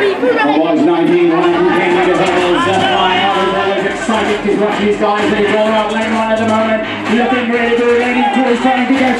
was 19 when he came to the hurdles. Flying out is always exciting to watch these guys. They roll out lane one at the moment. Looking really good. Lady Cruz trying to get